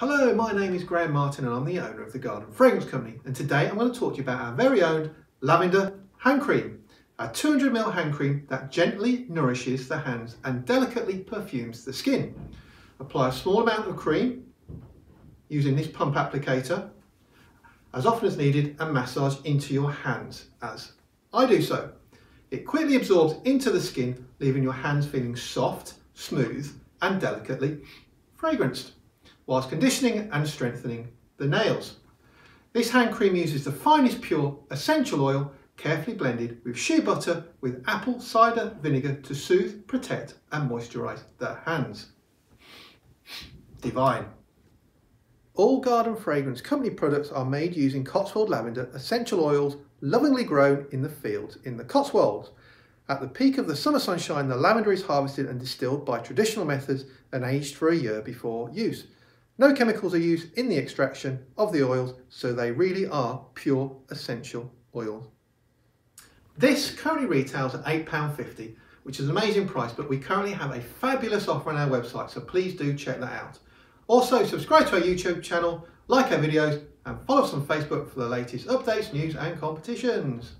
Hello, my name is Graham Martin and I'm the owner of the Garden Fragrance Company and today I'm going to talk to you about our very own lavender hand cream. A 200ml hand cream that gently nourishes the hands and delicately perfumes the skin. Apply a small amount of cream using this pump applicator as often as needed and massage into your hands as I do so. It quickly absorbs into the skin leaving your hands feeling soft, smooth and delicately fragranced whilst conditioning and strengthening the nails. This hand cream uses the finest pure essential oil carefully blended with shea butter with apple cider vinegar to soothe, protect and moisturise the hands. Divine. All Garden Fragrance Company products are made using Cotswold lavender essential oils lovingly grown in the fields in the Cotswolds. At the peak of the summer sunshine, the lavender is harvested and distilled by traditional methods and aged for a year before use. No chemicals are used in the extraction of the oils, so they really are pure essential oils. This currently retails at £8.50, which is an amazing price, but we currently have a fabulous offer on our website, so please do check that out. Also, subscribe to our YouTube channel, like our videos, and follow us on Facebook for the latest updates, news, and competitions.